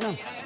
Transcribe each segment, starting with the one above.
Nè.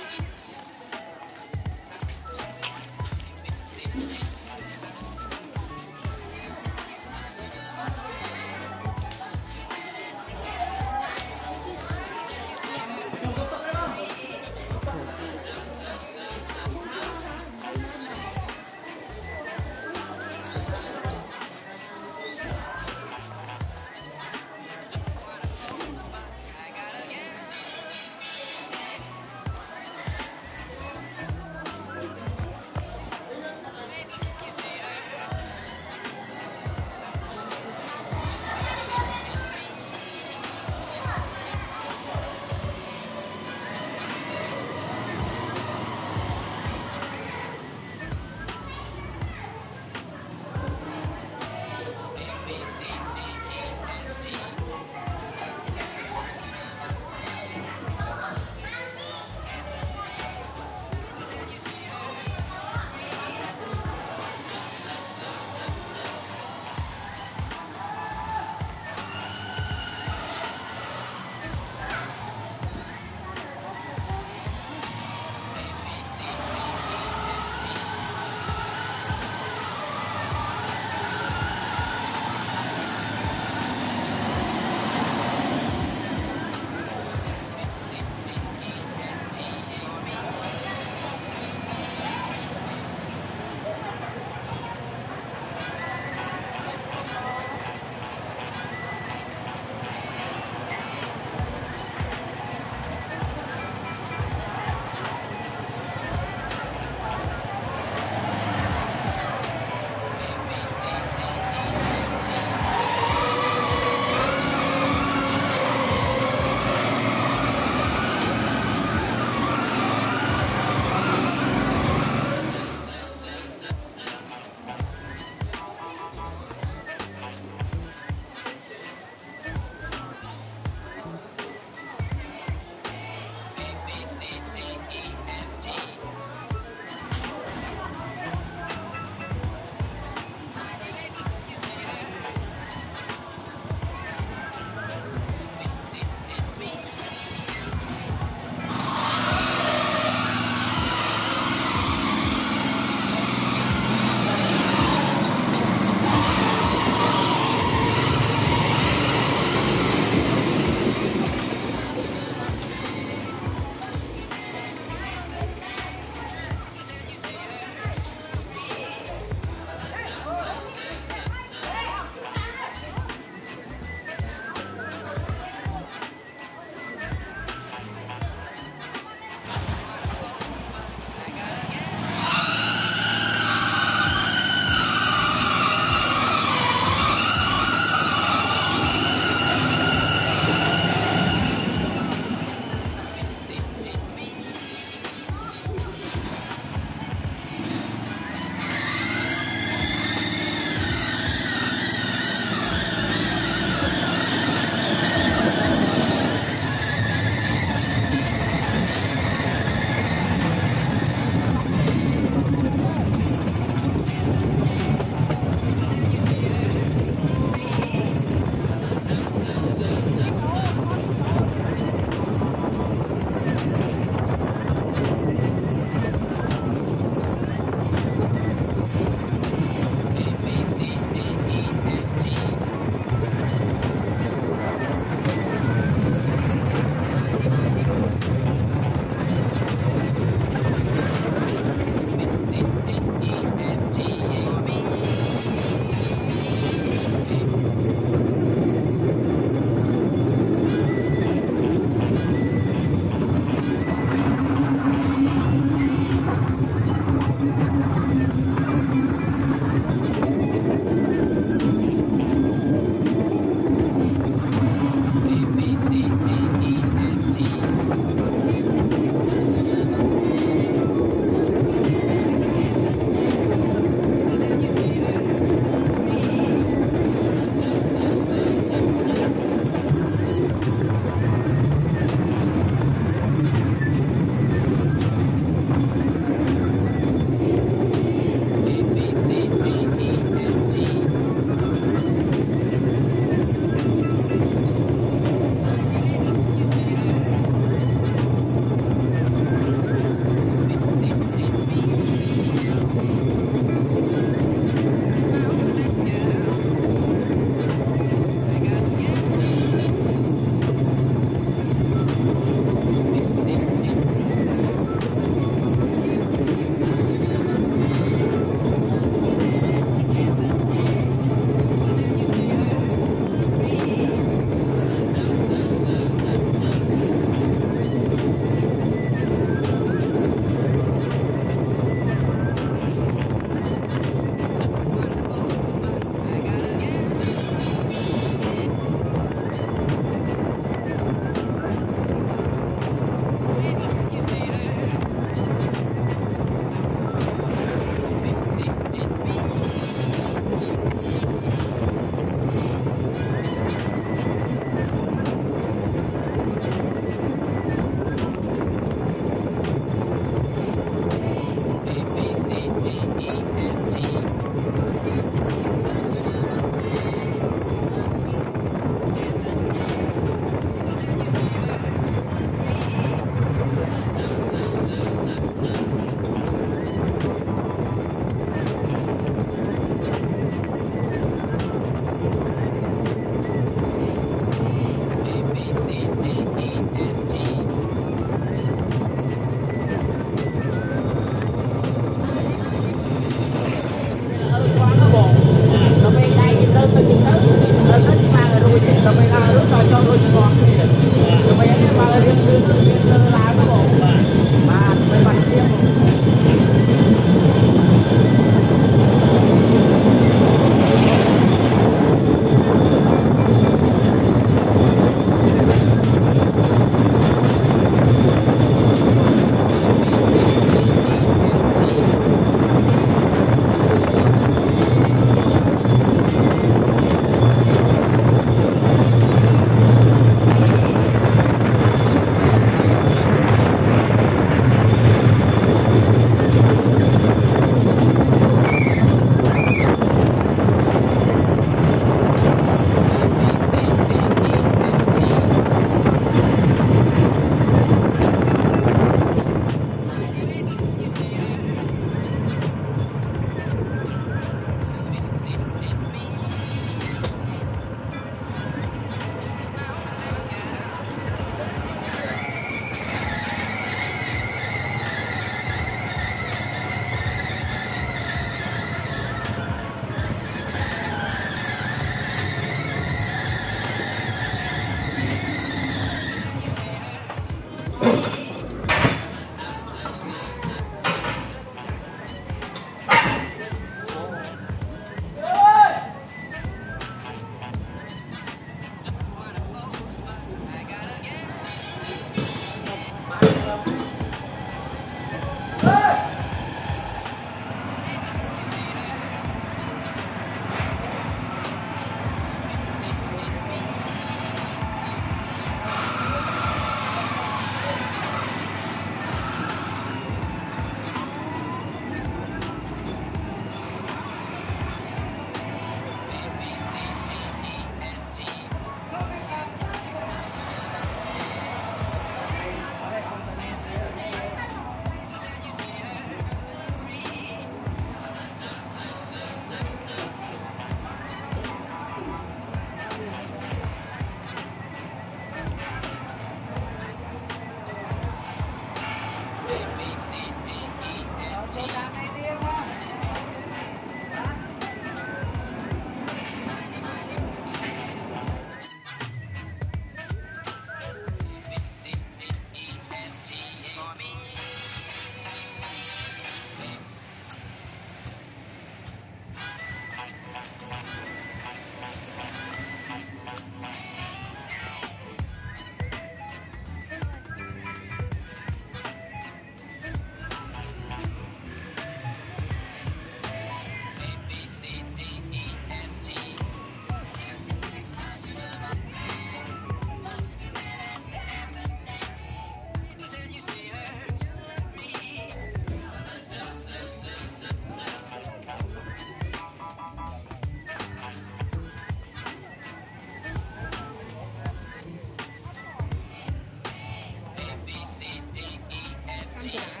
Yeah.